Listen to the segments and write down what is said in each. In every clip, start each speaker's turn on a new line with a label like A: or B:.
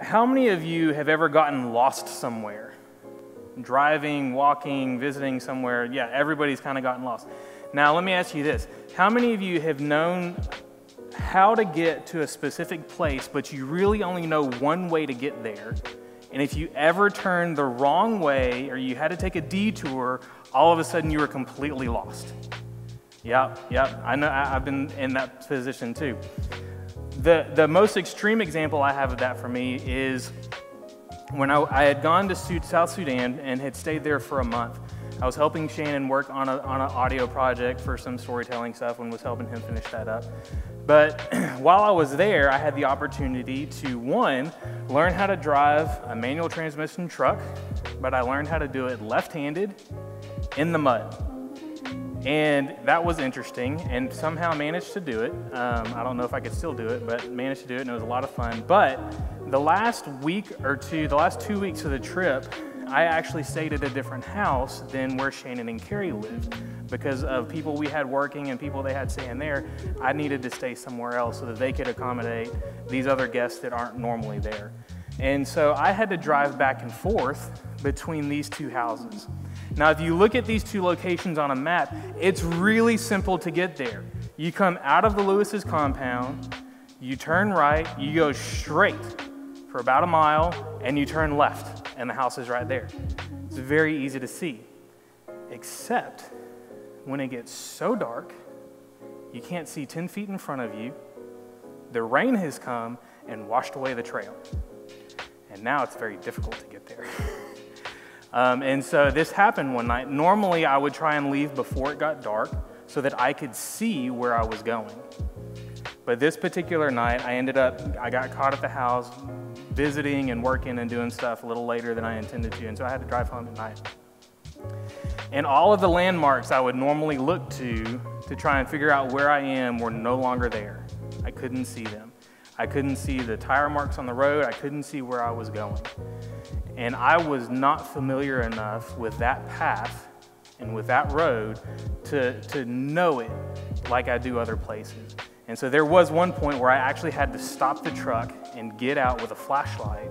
A: How many of you have ever gotten lost somewhere? Driving, walking, visiting somewhere. Yeah, everybody's kind of gotten lost. Now, let me ask you this How many of you have known how to get to a specific place, but you really only know one way to get there? And if you ever turned the wrong way or you had to take a detour, all of a sudden you were completely lost. Yep, yep. I know I've been in that position too. The, the most extreme example I have of that for me is when I, I had gone to South Sudan and had stayed there for a month. I was helping Shannon work on, on an audio project for some storytelling stuff and was helping him finish that up. But while I was there, I had the opportunity to, one, learn how to drive a manual transmission truck, but I learned how to do it left handed in the mud. And that was interesting, and somehow managed to do it. Um, I don't know if I could still do it, but managed to do it, and it was a lot of fun. But the last week or two, the last two weeks of the trip, I actually stayed at a different house than where Shannon and Carrie lived. Because of people we had working and people they had staying there, I needed to stay somewhere else so that they could accommodate these other guests that aren't normally there. And so I had to drive back and forth between these two houses. Now, if you look at these two locations on a map, it's really simple to get there. You come out of the Lewis's compound, you turn right, you go straight for about a mile, and you turn left, and the house is right there. It's very easy to see, except when it gets so dark, you can't see 10 feet in front of you, the rain has come and washed away the trail. And now it's very difficult to get there. Um, and so this happened one night. Normally, I would try and leave before it got dark so that I could see where I was going. But this particular night, I ended up, I got caught at the house visiting and working and doing stuff a little later than I intended to. And so I had to drive home at night. And all of the landmarks I would normally look to to try and figure out where I am were no longer there. I couldn't see them. I couldn't see the tire marks on the road. I couldn't see where I was going. And I was not familiar enough with that path and with that road to, to know it like I do other places. And so there was one point where I actually had to stop the truck and get out with a flashlight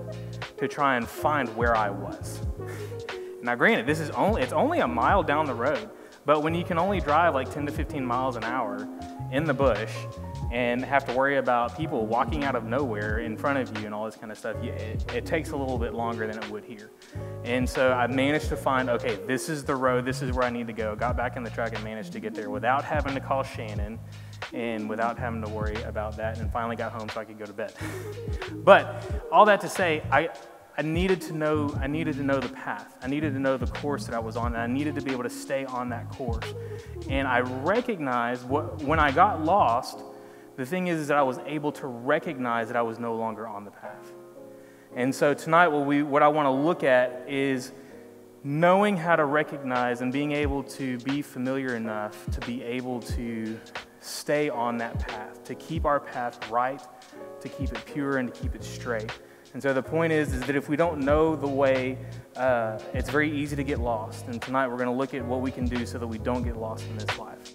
A: to try and find where I was. Now, granted, this is only, it's only a mile down the road, but when you can only drive like 10 to 15 miles an hour in the bush and have to worry about people walking out of nowhere in front of you and all this kind of stuff, it, it, takes a little bit longer than it would here. And so I managed to find, okay, this is the road, this is where I need to go. Got back in the truck and managed to get there without having to call Shannon and without having to worry about that, and finally got home so I could go to bed. but all that to say, I, I needed to know I needed to know the path. I needed to know the course that I was on, and I needed to be able to stay on that course. And I recognized what, when I got lost, the thing is, is that I was able to recognize that I was no longer on the path. And so tonight, what, we, what I want to look at is knowing how to recognize and being able to be familiar enough to be able to stay on that path, to keep our path right, to keep it pure, and to keep it straight. And so the point is, is that if we don't know the way, uh, it's very easy to get lost. And tonight we're going to look at what we can do so that we don't get lost in this life.